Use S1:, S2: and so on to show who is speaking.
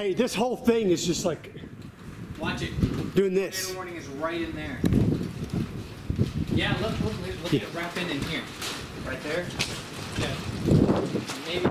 S1: Hey, this whole thing is just like
S2: Watch it.
S1: doing
S2: Tornado
S1: this.
S2: warning is right in there. Yeah, look, look, look, look yeah. at it wrapping in here. Right there. Yeah. Maybe